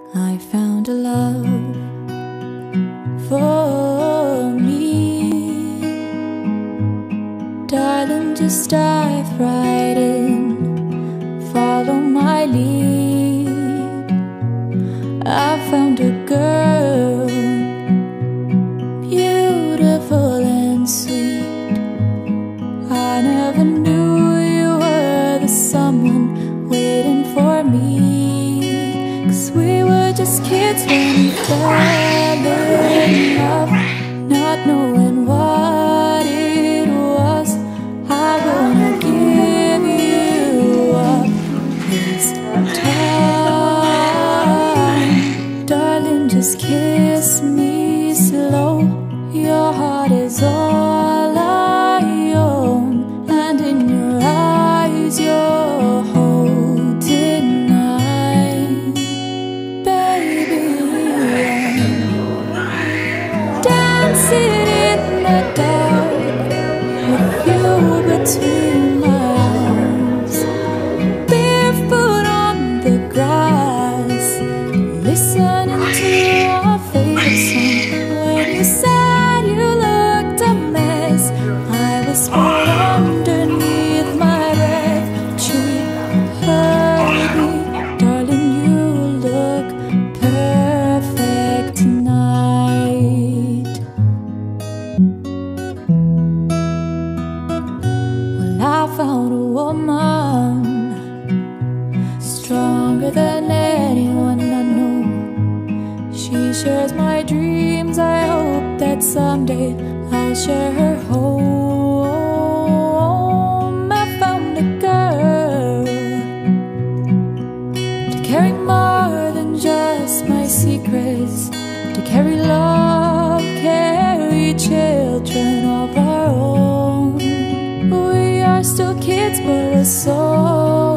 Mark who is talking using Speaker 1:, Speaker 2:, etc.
Speaker 1: I found a love for me. Darling, just dive right in, follow my lead. I found a girl, beautiful and sweet. I never knew you were the someone waiting for me. Just kids when we fell not knowing what it was. I wanna give you up this time. Darling, just kiss me slow. Your heart is all grass, listening to our favorite song. When you said you looked a mess, I whispered underneath my breath, but you heard me, darling. You look perfect tonight. Well, I found a woman shares my dreams. I hope that someday I'll share her home. I found a girl to carry more than just my secrets, to carry love, carry children of our own. We are still kids, but we're so